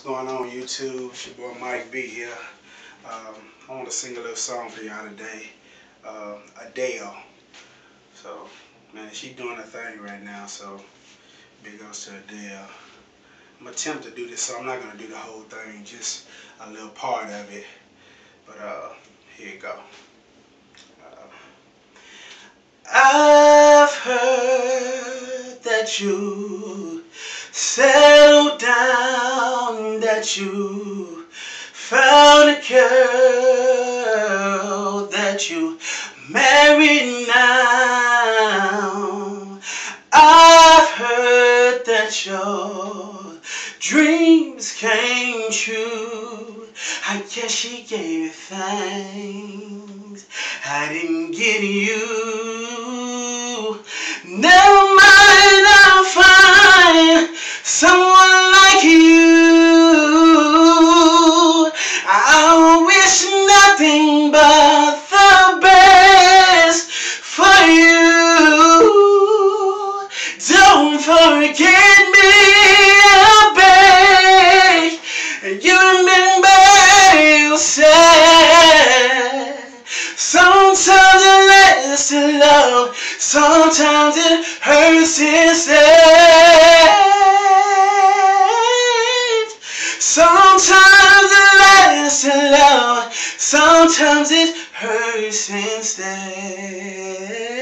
going on YouTube? It's your boy Mike B here. Um, I want to sing a little song for y'all today. Uh, Adele. So, man, she's doing a thing right now, so big ups to Adele. I'm going to attempt to do this, so I'm not going to do the whole thing, just a little part of it. But, uh, here you go. Uh, I've heard that you settled down, that you found a girl, that you married now. I've heard that your dreams came true. I guess she gave you thanks. I didn't get you. Wish nothing but the best for you. Don't forget me, babe. You remember you said sometimes it lasts to love, sometimes it hurts instead. Sometimes sometimes it hurts instead.